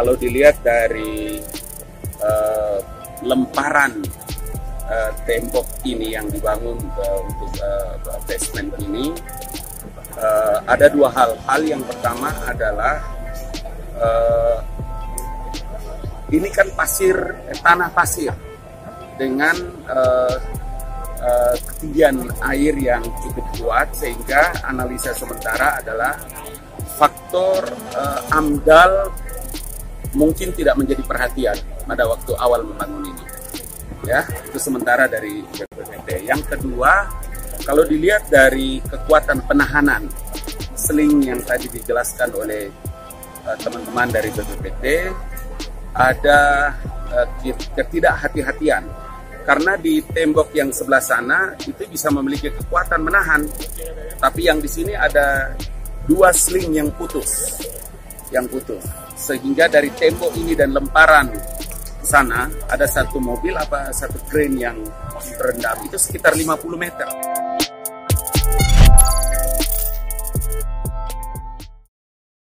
kalau dilihat dari uh, lemparan uh, tembok ini yang dibangun uh, untuk uh, basement ini uh, ada dua hal. Hal yang pertama adalah uh, ini kan pasir eh, tanah pasir dengan uh, uh, ketinggian air yang cukup kuat sehingga analisa sementara adalah faktor uh, amdal mungkin tidak menjadi perhatian pada waktu awal membangun ini. Ya, itu sementara dari BPPT. Yang kedua, kalau dilihat dari kekuatan penahanan seling yang tadi dijelaskan oleh eh, teman-teman uh, dari BPPT, ada uh, ketidakhati-hatian karena di tembok yang sebelah sana itu bisa memiliki kekuatan menahan, tapi yang di sini ada dua sling yang putus, yang putus sehingga dari tembok ini dan lemparan sana ada satu mobil apa satu crane yang terendam itu sekitar 50 meter.